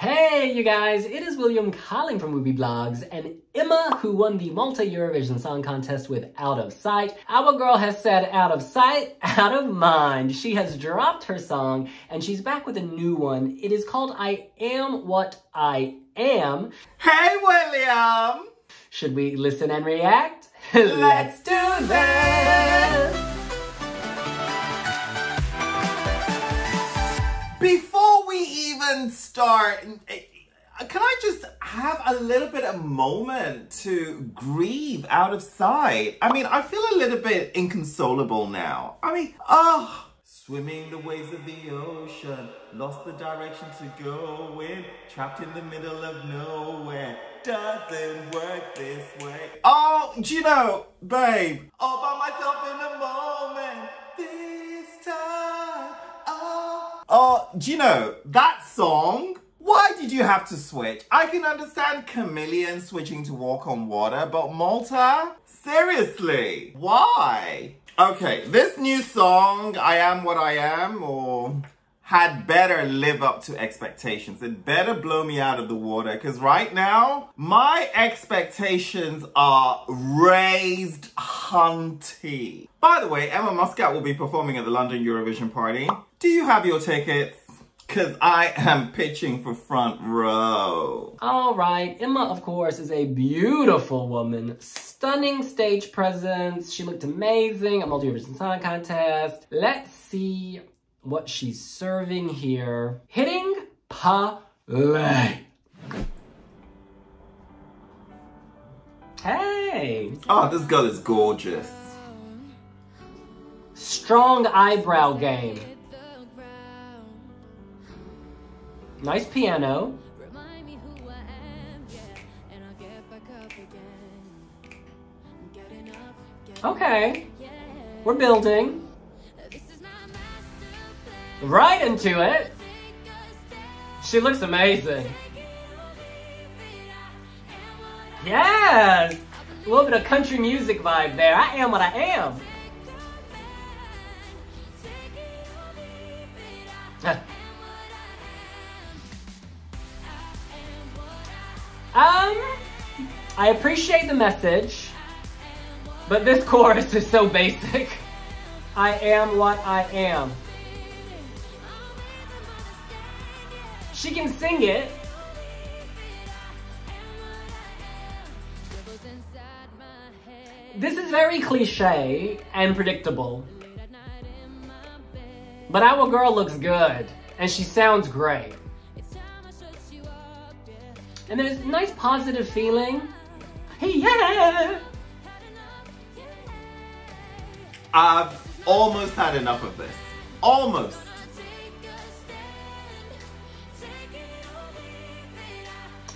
Hey, you guys, it is William calling from Wiwibloggs, and Emma, who won the Malta Eurovision Song Contest with Out of Sight, our girl has said out of sight, out of mind. She has dropped her song, and she's back with a new one. It is called I Am What I Am. Hey, William! Should we listen and react? Let's do this! Before we start, can I just have a little bit of moment to grieve out of sight? I mean, I feel a little bit inconsolable now. I mean, oh, swimming the waves of the ocean, lost the direction to go in, trapped in the middle of nowhere. Doesn't work this way. Oh, do you know, babe, all by myself in a moment. This time, oh. Oh, do you know, that song why did you have to switch? I can understand Chameleon switching to Walk on Water, but Malta? Seriously, why? Okay, this new song, I Am What I Am, or had better live up to expectations. It better blow me out of the water because right now, my expectations are raised hunty. By the way, Emma Muscat will be performing at the London Eurovision party. Do you have your tickets? Cause I am pitching for front row. All right, Emma, of course, is a beautiful woman. Stunning stage presence. She looked amazing at Malta Eurovision Song Contest. Let's see what she's serving here. Hitting play. Hey. Oh, this girl is gorgeous. Strong eyebrow game. Nice piano. Okay. We're building. Right into it. She looks amazing. Yes! A little bit of country music vibe there. I am what I am. Um, I appreciate the message, but this chorus is so basic. I am what I am. Sing it. This is very cliche and predictable. But our girl looks good, and she sounds great. And there's a nice positive feeling. Hey, yeah! I've almost had enough of this. Almost.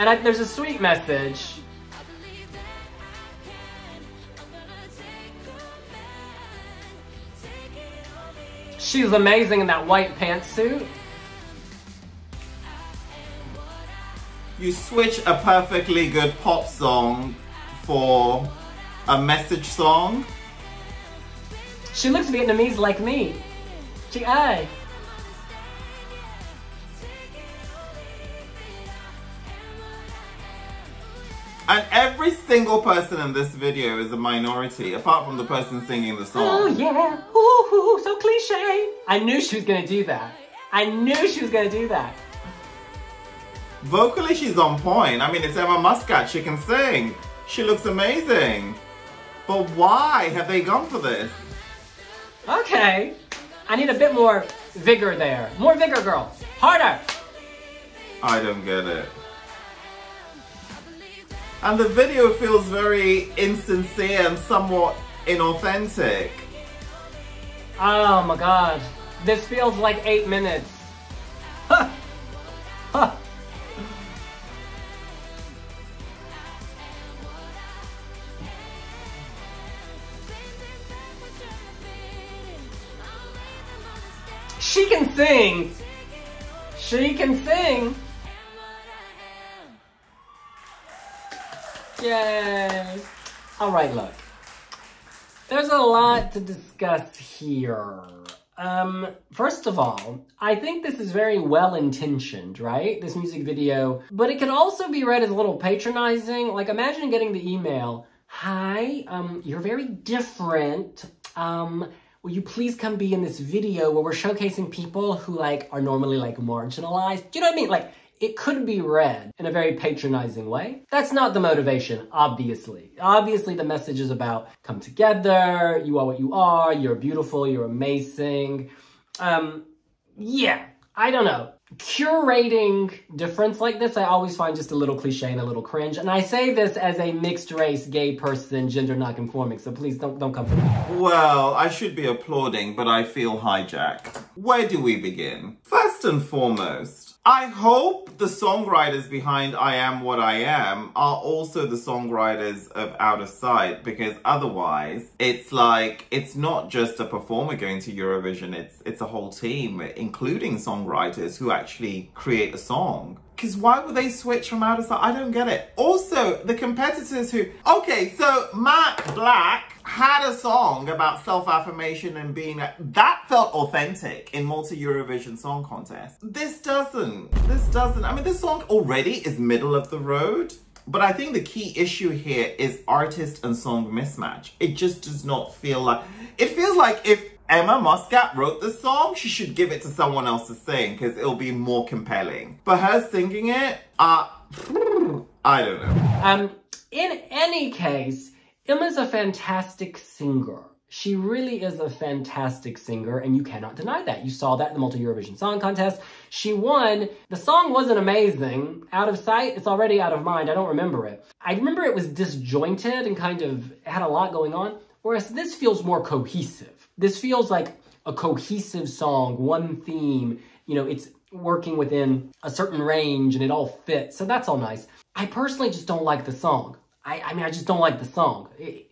And I, there's a sweet message. She's amazing in that white pantsuit. you switch a perfectly good pop song for a message song. She looks Vietnamese like me. Chị ơi. Every single person in this video is a minority, apart from the person singing the song. Oh yeah, ooh, ooh, so cliche. I knew she was gonna do that. I knew she was gonna do that. Vocally, she's on point. I mean, it's Emma Muscat. She can sing. She looks amazing. But why have they gone for this? Okay. I need a bit more vigor there. More vigor, girl. Harder. I don't get it. And the video feels very insincere and somewhat inauthentic. Oh my god. This feels like eight minutes. Huh. Huh. She can sing. She can sing. Yay. All right, look. There's a lot to discuss here. Um, first of all, I think this is very well intentioned, right? This music video, but it can also be read as a little patronizing. Like imagine getting the email, hi, um, you're very different. Um, will you please come be in this video where we're showcasing people who like are normally like marginalized? Do you know what I mean? Like it could be read in a very patronizing way. That's not the motivation, obviously. Obviously, the message is about come together, you are what you are, you're beautiful, you're amazing. Um, yeah, I don't know. Curating difference like this, I always find just a little cliche and a little cringe. And I say this as a mixed race gay person, gender not conforming, so please don't, don't come for me. Well, I should be applauding, but I feel hijacked. Where do we begin? First and foremost, I hope the songwriters behind I Am What I Am are also the songwriters of Out of Sight because otherwise it's like it's not just a performer going to Eurovision, it's it's a whole team, including songwriters who actually create a song. Because why would they switch from Out of Sight? I don't get it. Also, the competitors who okay, so Matt Blxck had a song about self-affirmation and being that felt authentic in Malta Eurovision Song Contest. This doesn't. This doesn't. I mean, this song already is middle of the road. But I think the key issue here is artist and song mismatch. It just does not feel like... It feels like if Emma Muscat wrote the song, she should give it to someone else to sing because it'll be more compelling. But her singing it, uh, I don't know. Um, in any case, Emma's a fantastic singer. She really is a fantastic singer, and you cannot deny that. You saw that in the Malta Eurovision Song Contest. She won. The song wasn't amazing. Out of sight, it's already out of mind. I don't remember it. I remember it was disjointed and kind of had a lot going on, whereas this feels more cohesive. This feels like a cohesive song, one theme. You know, it's working within a certain range and it all fits, so that's all nice. I personally just don't like the song. I, I mean, I just don't like the song.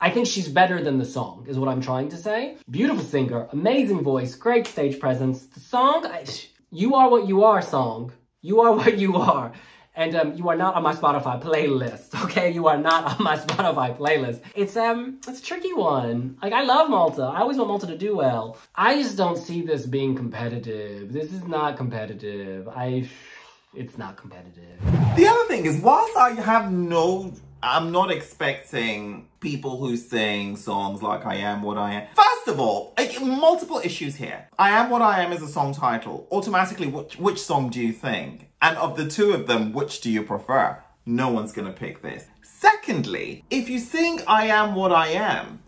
I think she's better than the song, is what I'm trying to say. Beautiful singer, amazing voice, great stage presence. The song, I, You Are What You Are song, You Are What You Are. And um, you are not on my Spotify playlist, okay? You are not on my Spotify playlist. It's um, it's a tricky one. Like I love Malta. I always want Malta to do well. I just don't see this being competitive. This is not competitive. I, it's not competitive. The other thing is, whilst I have no I'm not expecting people who sing songs like I Am What I Am. First of all, multiple issues here. I Am What I Am is a song title. Automatically, which, which song do you think? And of the two of them, which do you prefer? No one's gonna pick this. Secondly, if you sing I Am What I Am,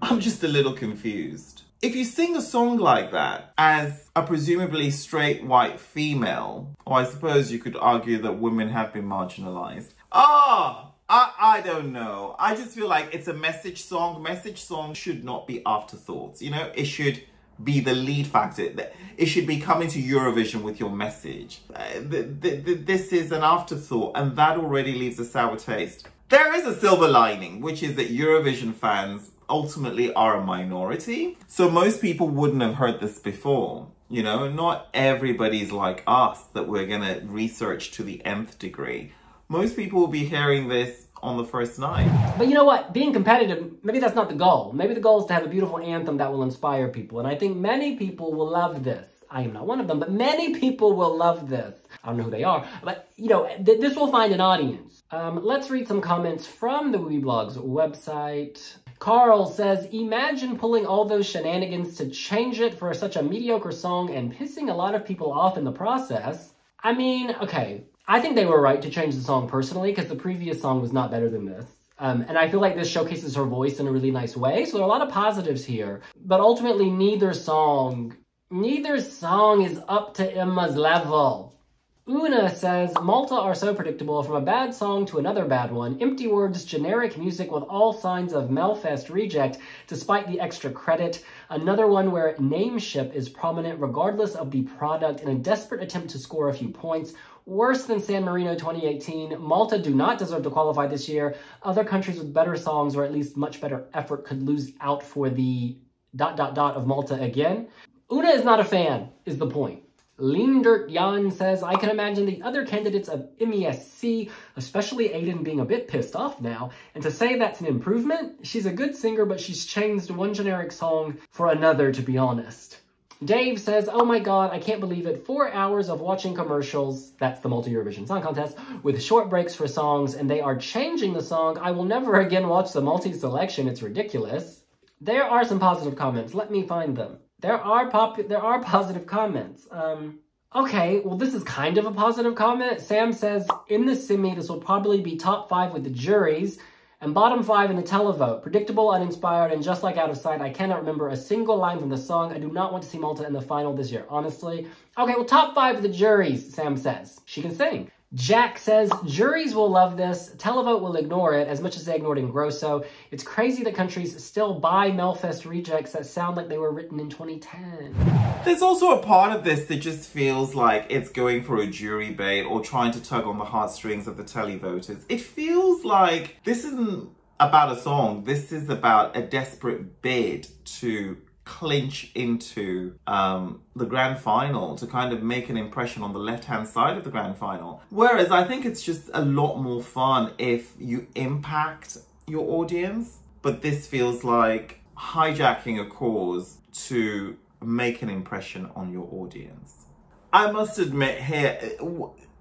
I'm just a little confused. If you sing a song like that as a presumably straight white female, or I suppose you could argue that women have been marginalized, Oh, I, I don't know. I just feel like it's a message song. Message song should not be afterthoughts. You know, it should be the lead factor. It should be coming to Eurovision with your message. Uh, this is an afterthought, and that already leaves a sour taste. There is a silver lining, which is that Eurovision fans ultimately are a minority. So most people wouldn't have heard this before. You know, not everybody's like us that we're going to research to the nth degree most people will be hearing this on the first night. But you know what? Being competitive, maybe that's not the goal. Maybe the goal is to have a beautiful anthem that will inspire people. And I think many people will love this. I am not one of them, but many people will love this. I don't know who they are, but you know, th this will find an audience. Um, let's read some comments from the Wiwibloggs website. Carl says, imagine pulling all those shenanigans to change it for such a mediocre song and pissing a lot of people off in the process. I mean, okay, I think they were right to change the song personally because the previous song was not better than this. Um, and I feel like this showcases her voice in a really nice way. So there are a lot of positives here. But ultimately, neither song, neither song is up to Emma's level. Una says, Malta are so predictable from a bad song to another bad one. Empty words, generic music with all signs of Melfest reject, despite the extra credit. Another one where nameship is prominent regardless of the product in a desperate attempt to score a few points. Worse than San Marino 2018, Malta do not deserve to qualify this year. Other countries with better songs or at least much better effort could lose out for the dot dot dot of Malta again. Una is not a fan, is the point. Lean Dirt Yan says, I can imagine the other candidates of MESC, especially Aidan being a bit pissed off now, and to say that's an improvement, she's a good singer, but she's changed one generic song for another, to be honest. Dave says, oh my god, I can't believe it. Four hours of watching commercials, that's the Malta Eurovision Song Contest, with short breaks for songs, and they are changing the song. I will never again watch the Malta selection. It's ridiculous. There are some positive comments. Let me find them. There are pop there are positive comments. Um, okay, well this is kind of a positive comment. Sam says, in the semi, this will probably be top five with the juries, and bottom five in the televote. Predictable, uninspired, and just like Out of Sight, I cannot remember a single line from the song. I do not want to see Malta in the final this year, honestly. Okay, well top five of the juries, Sam says. She can sing. Jack says, juries will love this. Televote will ignore it as much as they ignored Ingrosso. It's crazy that countries still buy Melfest rejects that sound like they were written in 2010. There's also a part of this that just feels like it's going for a jury bait or trying to tug on the heartstrings of the televoters. It feels like this isn't about a song. This is about a desperate bid to clinch into um, the grand final to kind of make an impression on the left hand side of the grand final. Whereas I think it's just a lot more fun if you impact your audience, but this feels like hijacking a cause to make an impression on your audience. I must admit here,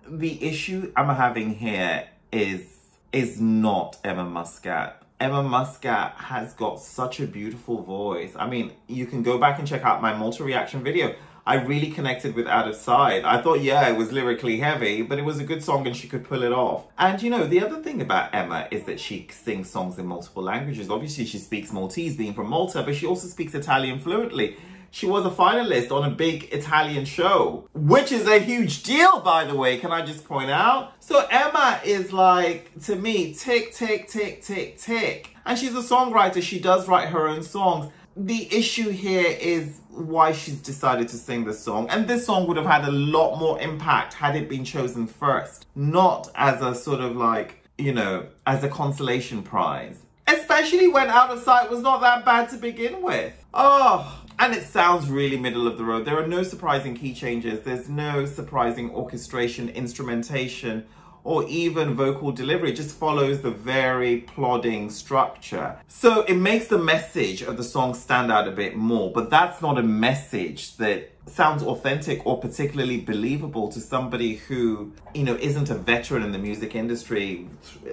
the issue I'm having here is is not Emma Muscat Emma Muscat has got such a beautiful voice. I mean, you can go back and check out my Malta reaction video. I really connected with Out of Sight. I thought, yeah, it was lyrically heavy, but it was a good song and she could pull it off. And you know, the other thing about Emma is that she sings songs in multiple languages. Obviously, she speaks Maltese, being from Malta, but she also speaks Italian fluently. She was a finalist on a big Italian show, which is a huge deal, by the way, can I just point out? So Emma is like, to me, tick, tick, tick, tick, tick. And she's a songwriter. She does write her own songs. The issue here is why she's decided to sing this song. And this song would have had a lot more impact had it been chosen first, not as a sort of like, you know, as a consolation prize. Especially when Out of Sight was not that bad to begin with. Oh, and it sounds really middle of the road. There are no surprising key changes. There's no surprising orchestration, instrumentation, or even vocal delivery. It just follows the very plodding structure. So it makes the message of the song stand out a bit more, but that's not a message that sounds authentic or particularly believable to somebody who, you know, isn't a veteran in the music industry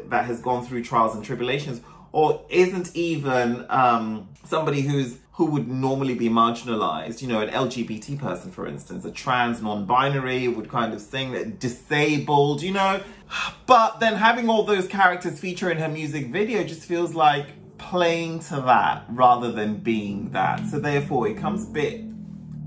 that has gone through trials and tribulations or isn't even um, somebody who's who would normally be marginalized. You know, an LGBT person, for instance, a trans non-binary would kind of sing that disabled, you know. But then having all those characters feature in her music video just feels like playing to that rather than being that. So therefore it comes a bit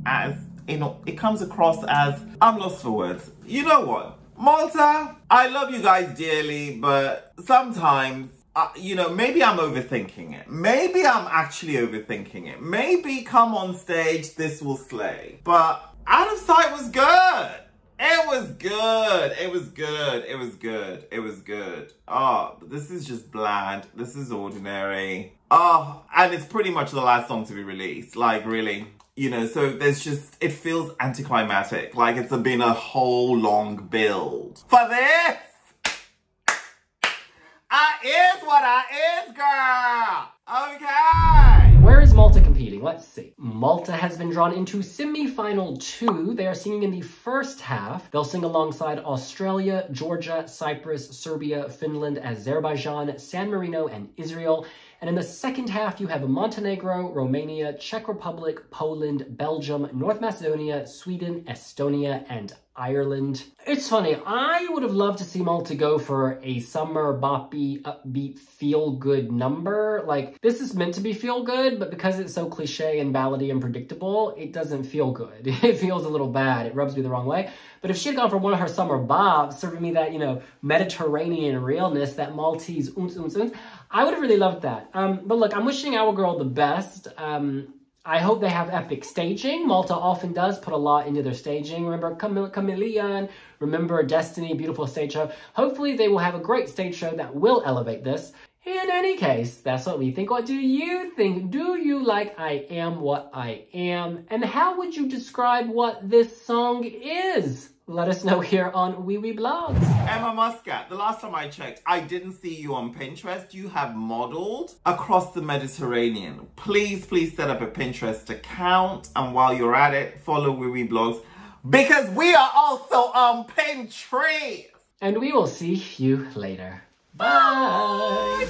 as, you know, it comes across as, I'm lost for words. You know what? Malta, I love you guys dearly, but sometimes you know, maybe I'm overthinking it. Maybe I'm actually overthinking it. Maybe come on stage, this will slay. But Out of Sight was good. It was good. It was good. It was good. It was good. Oh, this is just bland. This is ordinary. Oh, and it's pretty much the last song to be released. Like, really. You know, so there's just, it feels anticlimactic. Like it's been a whole long build. For this! I is what I is, girl. Okay. Where is Malta competing? Let's see. Malta has been drawn into semi-final two. They are singing in the first half. They'll sing alongside Australia, Georgia, Cyprus, Serbia, Finland, Azerbaijan, San Marino, and Israel. And in the second half, you have Montenegro, Romania, Czech Republic, Poland, Belgium, North Macedonia, Sweden, Estonia, and Ireland. It's funny, I would have loved to see Malta go for a summer boppy, upbeat, feel-good number. Like, this is meant to be feel-good, but because it's so cliche and ballady and predictable, it doesn't feel good. It feels a little bad. It rubs me the wrong way. But if she had gone for one of her summer bops, serving me that, you know, Mediterranean realness, that Maltese oons, oons, oons, I would have really loved that. Um, but look, I'm wishing our girl the best. Um, I hope they have epic staging. Malta often does put a lot into their staging. Remember Cam Chameleon, remember Destiny, beautiful stage show. Hopefully they will have a great stage show that will elevate this. In any case, that's what we think. What do you think? Do you like I Am What I Am? And how would you describe what this song is? Let us know here on Wiwibloggs. Emma Muscat, the last time I checked, I didn't see you on Pinterest. You have modeled across the Mediterranean. Please, please set up a Pinterest account. And while you're at it, follow Wiwibloggs because we are also on Pinterest. And we will see you later. Bye.